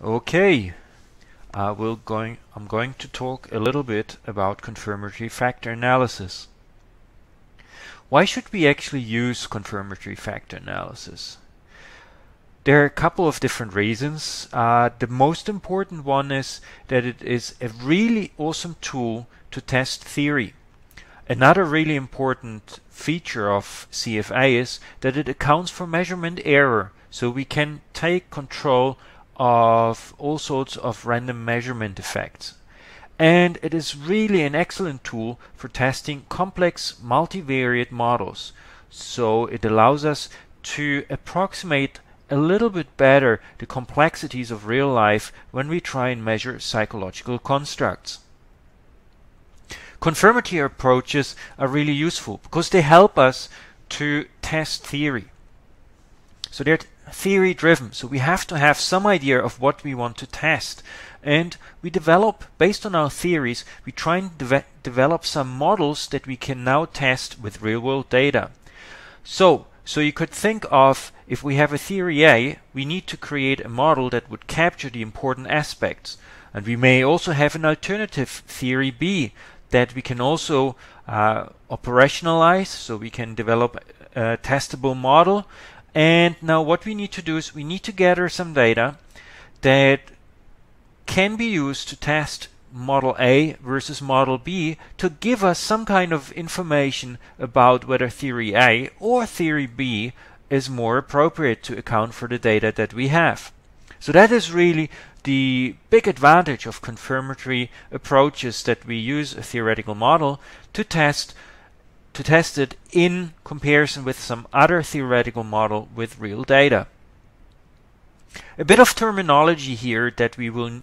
Okay, uh, we'll going, I'm going to talk a little bit about confirmatory factor analysis. Why should we actually use confirmatory factor analysis? There are a couple of different reasons. Uh, the most important one is that it is a really awesome tool to test theory. Another really important feature of CFA is that it accounts for measurement error, so we can take control of all sorts of random measurement effects. And it is really an excellent tool for testing complex multivariate models. So it allows us to approximate a little bit better the complexities of real life when we try and measure psychological constructs. Confirmatory approaches are really useful because they help us to test theory. So they're theory driven. So we have to have some idea of what we want to test. And we develop, based on our theories, we try and de develop some models that we can now test with real world data. So, so you could think of if we have a theory A, we need to create a model that would capture the important aspects. And we may also have an alternative theory B that we can also uh, operationalize, so we can develop a testable model and now what we need to do is we need to gather some data that can be used to test model A versus model B to give us some kind of information about whether theory A or theory B is more appropriate to account for the data that we have. So that is really the big advantage of confirmatory approaches that we use a theoretical model to test to test it in comparison with some other theoretical model with real data. A bit of terminology here that we will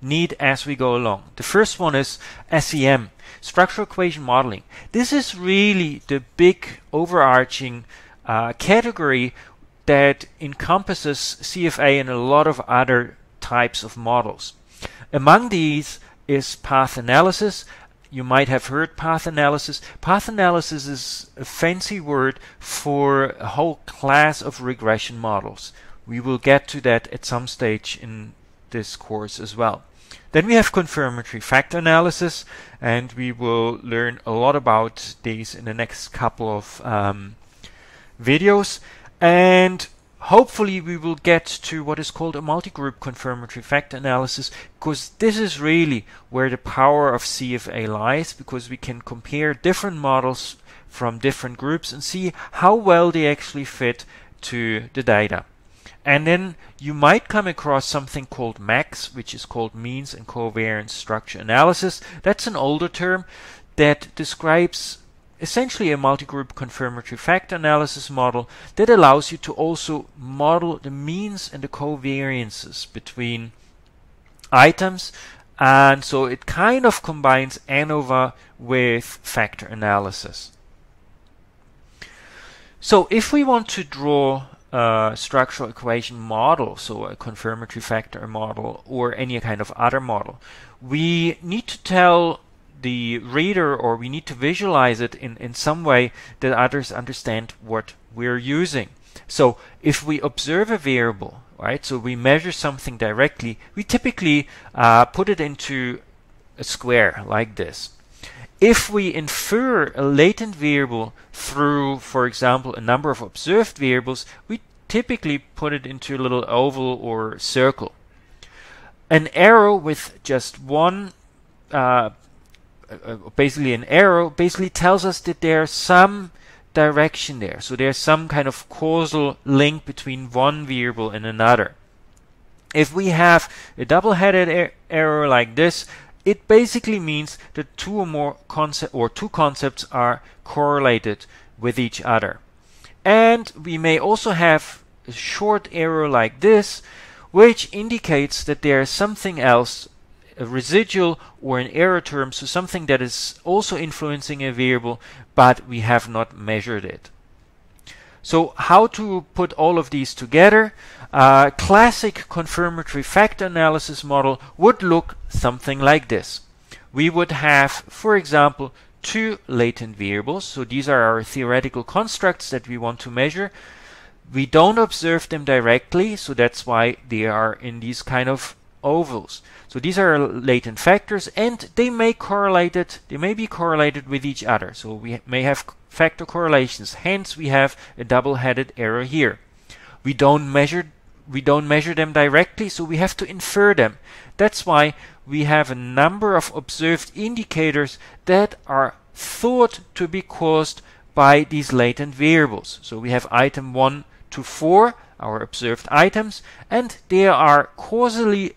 need as we go along. The first one is SEM, structural equation modeling. This is really the big overarching uh, category that encompasses CFA and a lot of other types of models. Among these is path analysis you might have heard path analysis. Path analysis is a fancy word for a whole class of regression models. We will get to that at some stage in this course as well. Then we have confirmatory factor analysis, and we will learn a lot about these in the next couple of um, videos. And hopefully we will get to what is called a multi-group confirmatory factor analysis because this is really where the power of CFA lies because we can compare different models from different groups and see how well they actually fit to the data. And then you might come across something called MACS, which is called Means and Covariance Structure Analysis. That's an older term that describes essentially a multi-group confirmatory factor analysis model that allows you to also model the means and the covariances between items and so it kind of combines ANOVA with factor analysis. So if we want to draw a structural equation model, so a confirmatory factor model or any kind of other model, we need to tell the reader or we need to visualize it in, in some way that others understand what we're using. So if we observe a variable, right, so we measure something directly, we typically uh, put it into a square like this. If we infer a latent variable through, for example, a number of observed variables, we typically put it into a little oval or circle. An arrow with just one uh, uh, basically an arrow basically tells us that there's some direction there. So there's some kind of causal link between one variable and another. If we have a double-headed arrow like this, it basically means that two or more concept or two concepts are correlated with each other. And we may also have a short arrow like this, which indicates that there is something else a residual or an error term, so something that is also influencing a variable, but we have not measured it. So how to put all of these together? A classic confirmatory factor analysis model would look something like this. We would have, for example, two latent variables. So these are our theoretical constructs that we want to measure. We don't observe them directly, so that's why they are in these kind of ovals. So these are latent factors and they may correlated, they may be correlated with each other. So we may have factor correlations. Hence we have a double-headed arrow here. We don't measure we don't measure them directly, so we have to infer them. That's why we have a number of observed indicators that are thought to be caused by these latent variables. So we have item 1 to 4, our observed items, and they are causally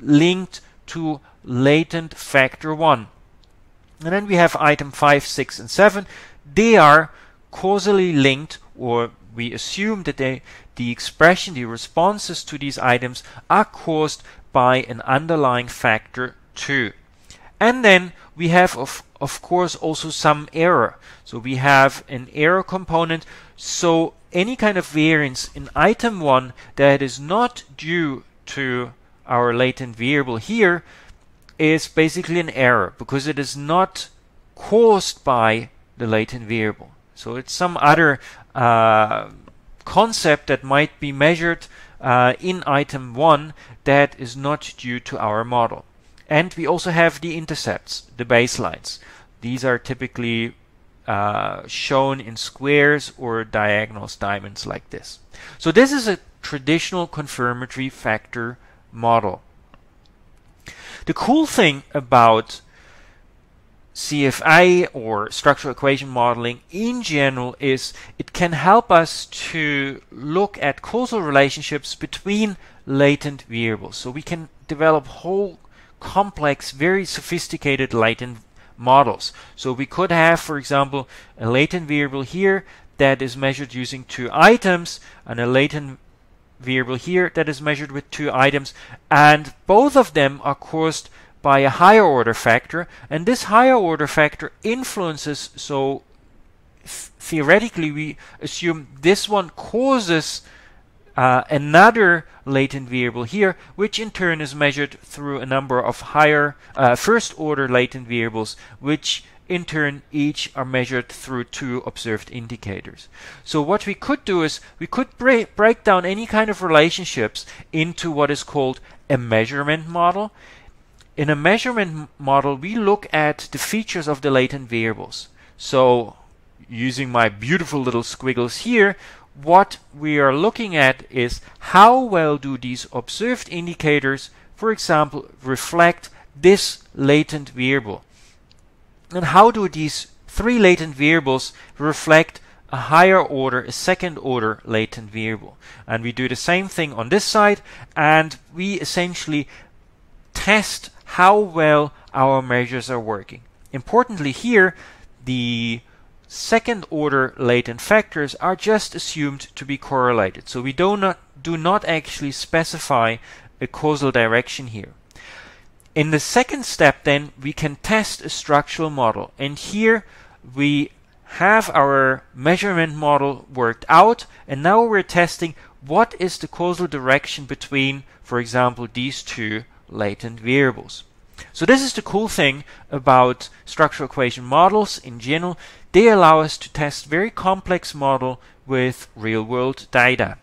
linked to latent factor 1. And then we have item 5, 6, and 7. They are causally linked, or we assume that they, the expression, the responses to these items are caused by an underlying factor 2. And then we have, of, of course, also some error. So we have an error component. So any kind of variance in item 1 that is not due to our latent variable here is basically an error because it is not caused by the latent variable. So it's some other uh, concept that might be measured uh, in item 1 that is not due to our model. And we also have the intercepts, the baselines. These are typically uh, shown in squares or diagonals diamonds like this. So this is a traditional confirmatory factor model. The cool thing about CFA or structural equation modeling in general is it can help us to look at causal relationships between latent variables. So we can develop whole complex, very sophisticated latent models. So we could have, for example, a latent variable here that is measured using two items and a latent variable here that is measured with two items and both of them are caused by a higher order factor and this higher order factor influences so theoretically we assume this one causes uh, another latent variable here, which in turn is measured through a number of higher uh, first order latent variables, which in turn each are measured through two observed indicators. So what we could do is we could break, break down any kind of relationships into what is called a measurement model. In a measurement model, we look at the features of the latent variables. So using my beautiful little squiggles here, what we are looking at is how well do these observed indicators, for example, reflect this latent variable. And how do these three latent variables reflect a higher order, a second order latent variable. And we do the same thing on this side and we essentially test how well our measures are working. Importantly here, the second order latent factors are just assumed to be correlated. So we do not, do not actually specify a causal direction here. In the second step then we can test a structural model and here we have our measurement model worked out and now we're testing what is the causal direction between for example these two latent variables. So this is the cool thing about structural equation models in general. They allow us to test very complex model with real world data.